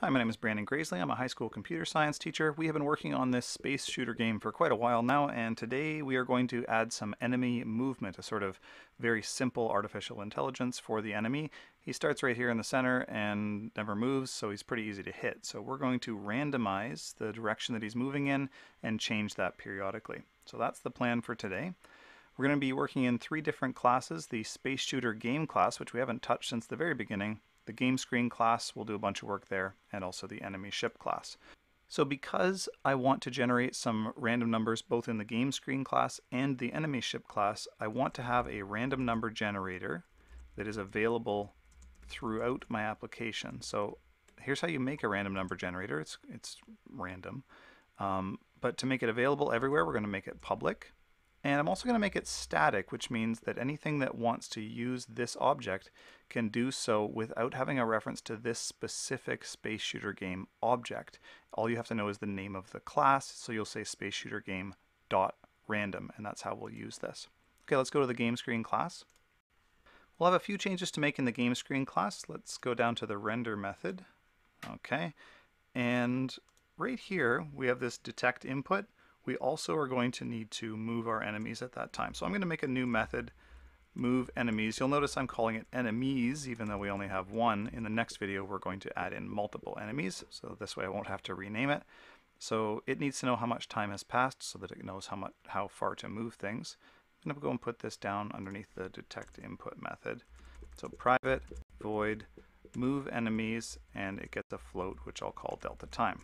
Hi, my name is Brandon Grasley. I'm a high school computer science teacher. We have been working on this space shooter game for quite a while now, and today we are going to add some enemy movement, a sort of very simple artificial intelligence for the enemy. He starts right here in the center and never moves, so he's pretty easy to hit. So we're going to randomize the direction that he's moving in and change that periodically. So that's the plan for today. We're going to be working in three different classes, the Space Shooter Game class, which we haven't touched since the very beginning, the game screen class will do a bunch of work there, and also the enemy ship class. So because I want to generate some random numbers both in the game screen class and the enemy ship class, I want to have a random number generator that is available throughout my application. So here's how you make a random number generator. It's, it's random. Um, but to make it available everywhere, we're going to make it public. And I'm also going to make it static, which means that anything that wants to use this object can do so without having a reference to this specific Space Shooter Game object. All you have to know is the name of the class, so you'll say Space Shooter Game dot random, and that's how we'll use this. Okay, let's go to the game screen class. We'll have a few changes to make in the game screen class. Let's go down to the render method. Okay, and right here we have this detect input we also are going to need to move our enemies at that time. So I'm going to make a new method, move enemies. You'll notice I'm calling it enemies, even though we only have one. In the next video, we're going to add in multiple enemies. So this way I won't have to rename it. So it needs to know how much time has passed so that it knows how much how far to move things. I'm going to go and put this down underneath the detect input method. So private void move enemies and it gets a float which I'll call delta time.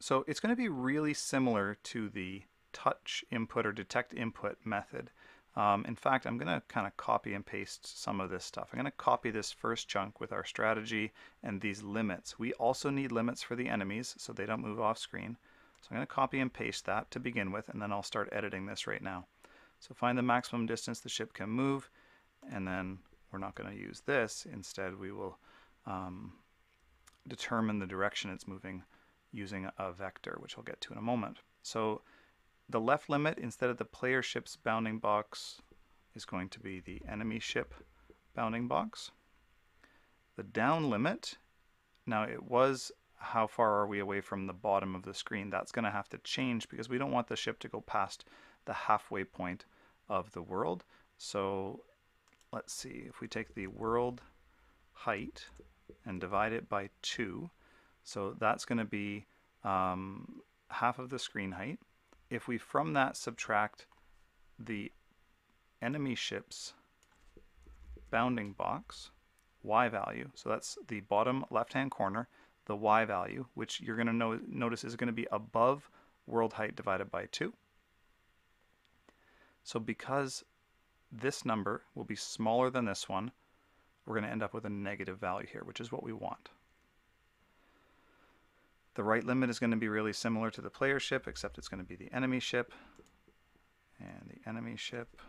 So it's going to be really similar to the touch input or detect input method. Um, in fact, I'm going to kind of copy and paste some of this stuff. I'm going to copy this first chunk with our strategy and these limits. We also need limits for the enemies so they don't move off screen. So I'm going to copy and paste that to begin with and then I'll start editing this right now. So find the maximum distance the ship can move and then we're not going to use this. Instead we will um, determine the direction it's moving using a vector, which I'll get to in a moment. So the left limit, instead of the player ship's bounding box, is going to be the enemy ship bounding box. The down limit, now it was how far are we away from the bottom of the screen. That's going to have to change because we don't want the ship to go past the halfway point of the world. So let's see, if we take the world height and divide it by 2, so that's going to be um, half of the screen height. If we from that subtract the enemy ship's bounding box, y value, so that's the bottom left hand corner, the y value, which you're going to know, notice is going to be above world height divided by 2. So because this number will be smaller than this one, we're going to end up with a negative value here, which is what we want. The right limit is going to be really similar to the player ship, except it's going to be the enemy ship. And the enemy ship.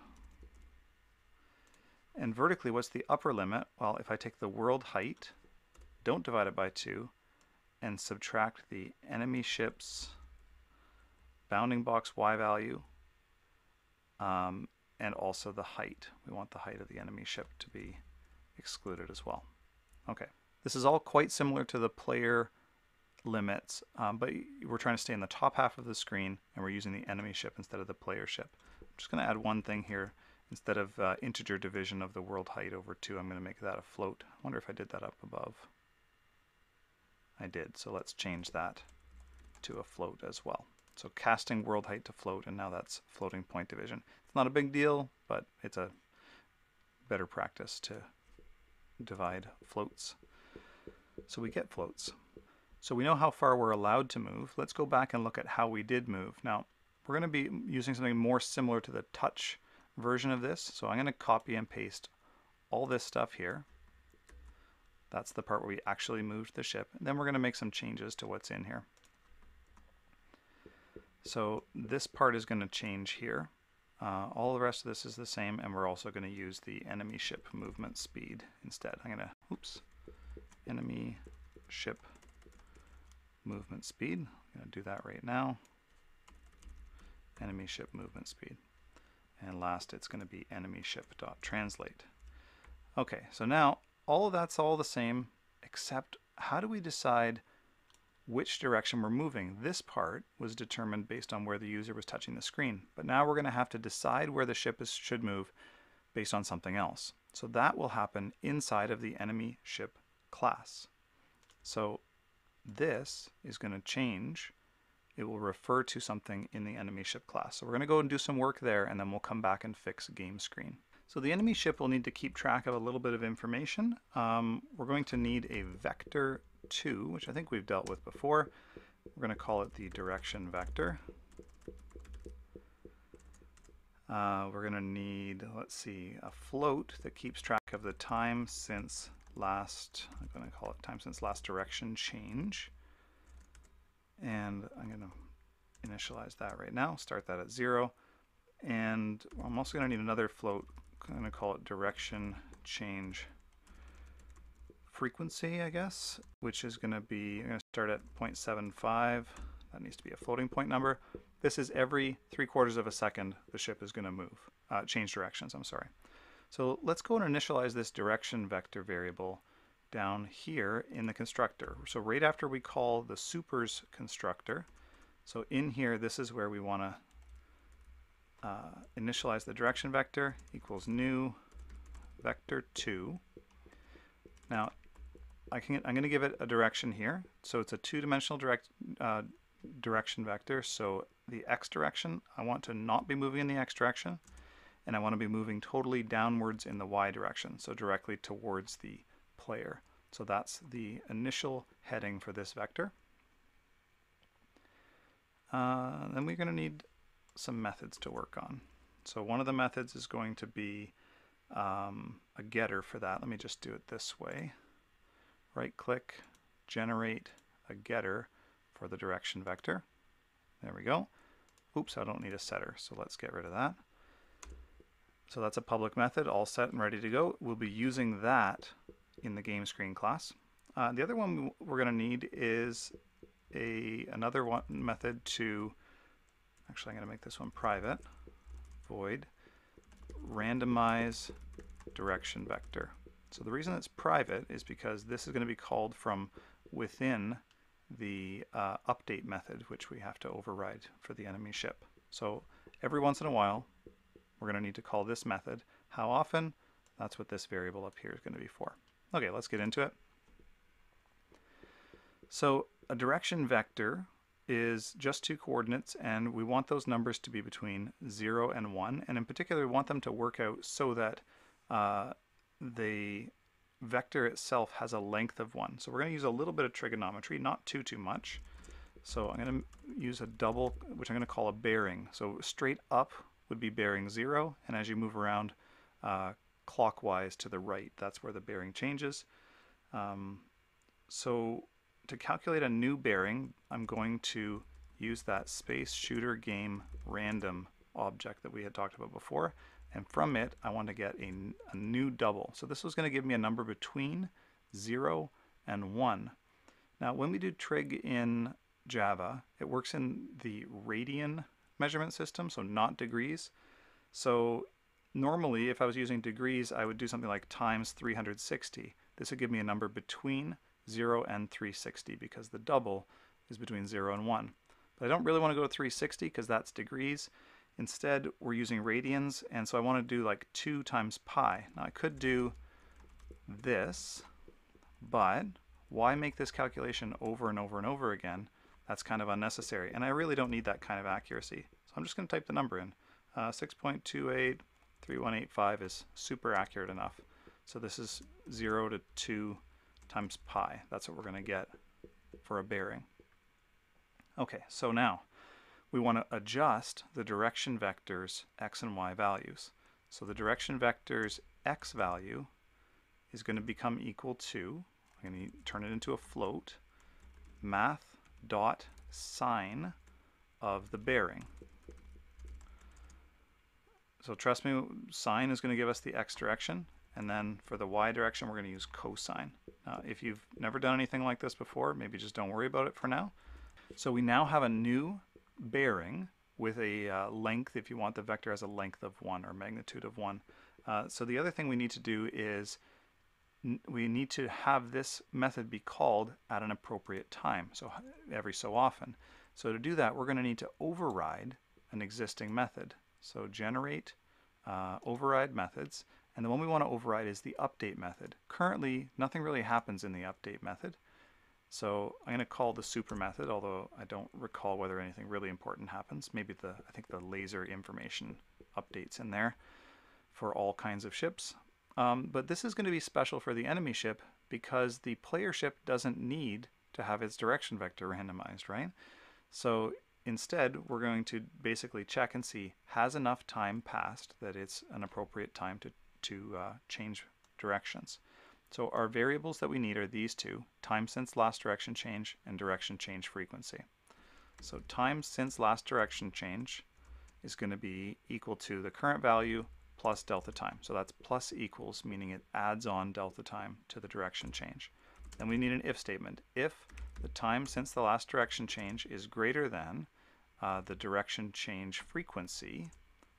And vertically, what's the upper limit? Well, if I take the world height, don't divide it by 2, and subtract the enemy ship's bounding box y value, um, and also the height. We want the height of the enemy ship to be excluded as well. Okay, this is all quite similar to the player limits, um, but we're trying to stay in the top half of the screen and we're using the enemy ship instead of the player ship. I'm just going to add one thing here. Instead of uh, integer division of the world height over 2, I'm going to make that a float. I wonder if I did that up above. I did, so let's change that to a float as well. So casting world height to float, and now that's floating point division. It's not a big deal, but it's a better practice to divide floats. So we get floats. So we know how far we're allowed to move. Let's go back and look at how we did move. Now, we're going to be using something more similar to the touch version of this. So I'm going to copy and paste all this stuff here. That's the part where we actually moved the ship. And then we're going to make some changes to what's in here. So this part is going to change here. Uh, all the rest of this is the same, and we're also going to use the enemy ship movement speed instead. I'm going to, oops, enemy ship movement speed. I'm going to do that right now. Enemy ship movement speed. And last, it's going to be enemy ship dot translate. Okay, so now all of that's all the same, except how do we decide which direction we're moving? This part was determined based on where the user was touching the screen, but now we're going to have to decide where the ship is, should move based on something else. So that will happen inside of the enemy ship class. So this is going to change. It will refer to something in the enemy ship class. So we're going to go and do some work there and then we'll come back and fix game screen. So the enemy ship will need to keep track of a little bit of information. Um, we're going to need a vector 2, which I think we've dealt with before. We're going to call it the direction vector. Uh, we're going to need, let's see, a float that keeps track of the time since last, I'm going to call it time since last direction change. And I'm going to initialize that right now, start that at zero. And I'm also going to need another float, I'm going to call it direction change frequency, I guess, which is going to be, I'm going to start at 0.75. That needs to be a floating point number. This is every three quarters of a second the ship is going to move, uh, change directions, I'm sorry. So let's go and initialize this direction vector variable down here in the constructor. So right after we call the supers constructor, so in here, this is where we want to uh, initialize the direction vector equals new vector 2. Now, I can, I'm going to give it a direction here. So it's a two-dimensional direct uh, direction vector. So the x direction, I want to not be moving in the x direction, and I want to be moving totally downwards in the y direction, so directly towards the player. So that's the initial heading for this vector. Uh, then we're going to need some methods to work on. So one of the methods is going to be um, a getter for that. Let me just do it this way. Right click, generate a getter for the direction vector. There we go. Oops, I don't need a setter, so let's get rid of that. So that's a public method, all set and ready to go. We'll be using that in the game screen class. Uh, the other one we're going to need is a another one method to, actually I'm going to make this one private, void randomize direction vector. So the reason it's private is because this is going to be called from within the uh, update method, which we have to override for the enemy ship. So every once in a while, we're going to need to call this method. How often? That's what this variable up here is going to be for. Okay, let's get into it. So a direction vector is just two coordinates and we want those numbers to be between 0 and 1 and in particular we want them to work out so that uh, the vector itself has a length of 1. So we're going to use a little bit of trigonometry, not too, too much. So I'm going to use a double, which I'm going to call a bearing. So straight up would be bearing 0, and as you move around uh, clockwise to the right, that's where the bearing changes. Um, so to calculate a new bearing, I'm going to use that space shooter game random object that we had talked about before and from it I want to get a, a new double. So this was going to give me a number between 0 and 1. Now when we do trig in Java, it works in the radian measurement system, so not degrees. So normally if I was using degrees, I would do something like times 360. This would give me a number between 0 and 360 because the double is between 0 and 1. But I don't really want to go to 360 because that's degrees. Instead, we're using radians, and so I want to do like 2 times pi. Now I could do this, but why make this calculation over and over and over again? That's kind of unnecessary, and I really don't need that kind of accuracy. So I'm just going to type the number in. Uh, 6.283185 is super accurate enough. So this is 0 to 2 times pi. That's what we're going to get for a bearing. Okay, so now we want to adjust the direction vector's x and y values. So the direction vector's x value is going to become equal to, I'm going to turn it into a float, math dot sine of the bearing. So trust me, sine is going to give us the x direction, and then for the y direction, we're going to use cosine. Now, if you've never done anything like this before, maybe just don't worry about it for now. So we now have a new bearing with a uh, length, if you want the vector as a length of 1 or magnitude of 1. Uh, so the other thing we need to do is we need to have this method be called at an appropriate time, so every so often. So to do that, we're going to need to override an existing method. So generate uh, override methods, and the one we want to override is the update method. Currently, nothing really happens in the update method. So I'm going to call the super method, although I don't recall whether anything really important happens. Maybe the I think the laser information updates in there for all kinds of ships. Um, but this is going to be special for the enemy ship because the player ship doesn't need to have its direction vector randomized, right? So instead, we're going to basically check and see has enough time passed that it's an appropriate time to, to uh, change directions. So our variables that we need are these two, time since last direction change and direction change frequency. So time since last direction change is going to be equal to the current value plus delta time. So that's plus equals, meaning it adds on delta time to the direction change. Then we need an if statement. If the time since the last direction change is greater than uh, the direction change frequency,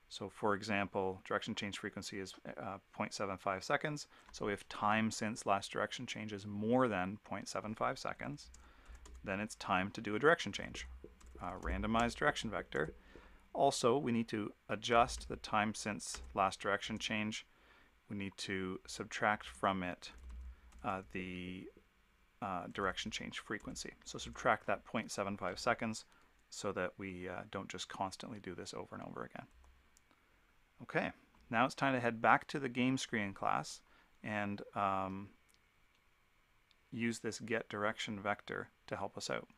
so for example, direction change frequency is uh, 0.75 seconds. So if time since last direction change is more than 0.75 seconds, then it's time to do a direction change. Uh, randomized direction vector also, we need to adjust the time since last direction change. We need to subtract from it uh, the uh, direction change frequency. So subtract that 0.75 seconds so that we uh, don't just constantly do this over and over again. Okay, now it's time to head back to the game screen class and um, use this get direction vector to help us out.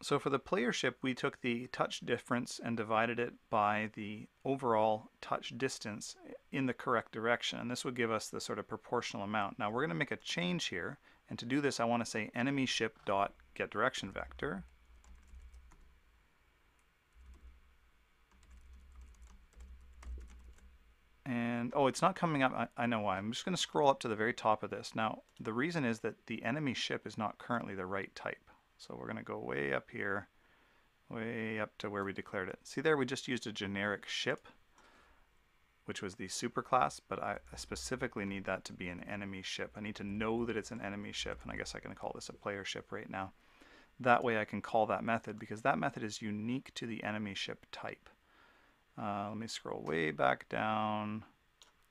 So for the player ship, we took the touch difference and divided it by the overall touch distance in the correct direction. And this would give us the sort of proportional amount. Now we're going to make a change here. And to do this, I want to say enemy ship dot get direction vector. And, oh, it's not coming up. I, I know why. I'm just going to scroll up to the very top of this. Now, the reason is that the enemy ship is not currently the right type. So we're going to go way up here, way up to where we declared it. See there, we just used a generic ship, which was the superclass, but I specifically need that to be an enemy ship. I need to know that it's an enemy ship, and I guess I can call this a player ship right now. That way I can call that method, because that method is unique to the enemy ship type. Uh, let me scroll way back down.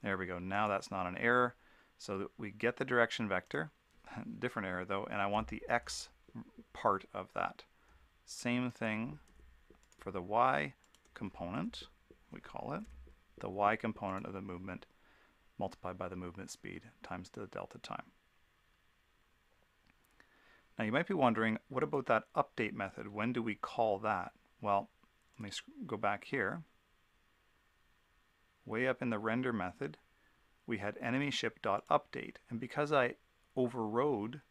There we go. Now that's not an error. So we get the direction vector, different error though, and I want the x part of that. Same thing for the y component, we call it, the y component of the movement multiplied by the movement speed times the delta time. Now you might be wondering, what about that update method? When do we call that? Well, let me go back here. Way up in the render method, we had enemy ship.update. And because I overrode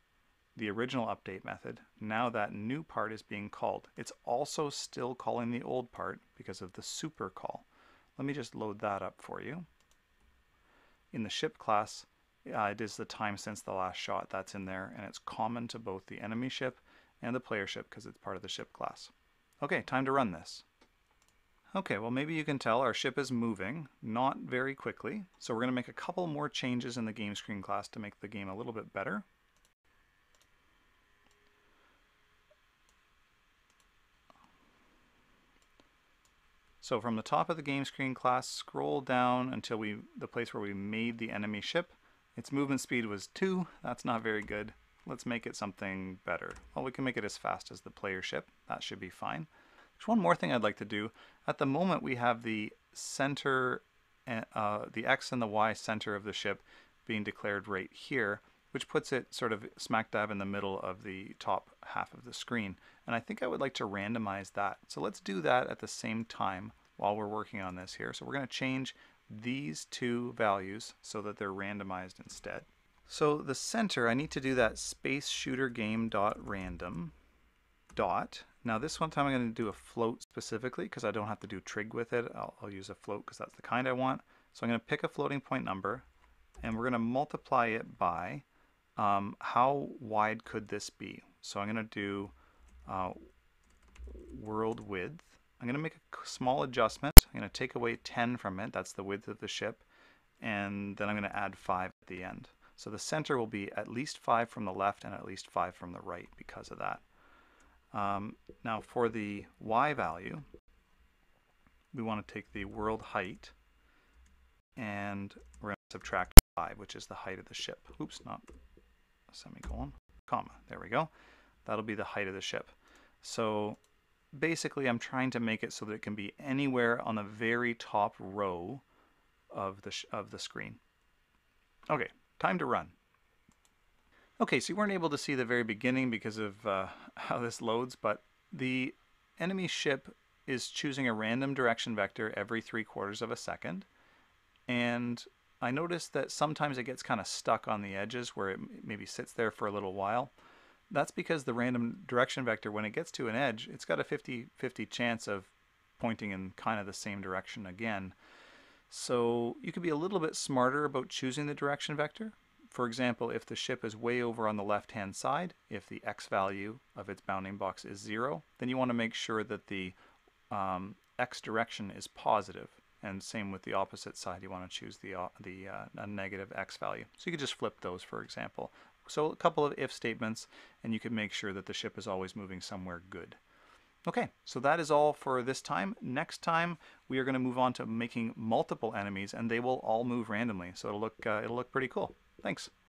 the original update method, now that new part is being called. It's also still calling the old part because of the super call. Let me just load that up for you. In the ship class, uh, it is the time since the last shot that's in there, and it's common to both the enemy ship and the player ship because it's part of the ship class. Okay, time to run this. Okay, well maybe you can tell our ship is moving, not very quickly, so we're going to make a couple more changes in the game screen class to make the game a little bit better. So from the top of the game screen class, scroll down until we the place where we made the enemy ship. Its movement speed was 2. That's not very good. Let's make it something better. Well, we can make it as fast as the player ship. That should be fine. There's one more thing I'd like to do. At the moment, we have the center, uh, the X and the Y center of the ship being declared right here, which puts it sort of smack dab in the middle of the top half of the screen. And I think I would like to randomize that. So let's do that at the same time while we're working on this here. So we're going to change these two values so that they're randomized instead. So the center, I need to do that space shooter game dot random dot. Now this one time I'm going to do a float specifically because I don't have to do trig with it. I'll, I'll use a float because that's the kind I want. So I'm going to pick a floating point number and we're going to multiply it by um, how wide could this be. So I'm going to do uh, world width. I'm going to make a small adjustment. I'm going to take away 10 from it. That's the width of the ship. And then I'm going to add 5 at the end. So the center will be at least 5 from the left and at least 5 from the right because of that. Um, now for the y value, we want to take the world height and we're going to subtract 5, which is the height of the ship. Oops, not semicolon, comma. There we go. That'll be the height of the ship. So basically I'm trying to make it so that it can be anywhere on the very top row of the, of the screen. Okay, time to run. Okay, so you weren't able to see the very beginning because of uh, how this loads, but the enemy ship is choosing a random direction vector every three quarters of a second. And I noticed that sometimes it gets kind of stuck on the edges where it maybe sits there for a little while. That's because the random direction vector, when it gets to an edge, it's got a 50-50 chance of pointing in kind of the same direction again. So you could be a little bit smarter about choosing the direction vector. For example, if the ship is way over on the left-hand side, if the x value of its bounding box is zero, then you want to make sure that the um, x direction is positive. And same with the opposite side, you want to choose the, uh, the uh, negative x value. So you could just flip those, for example. So a couple of if statements, and you can make sure that the ship is always moving somewhere good. Okay, so that is all for this time. Next time, we are going to move on to making multiple enemies, and they will all move randomly. So it'll look, uh, it'll look pretty cool. Thanks.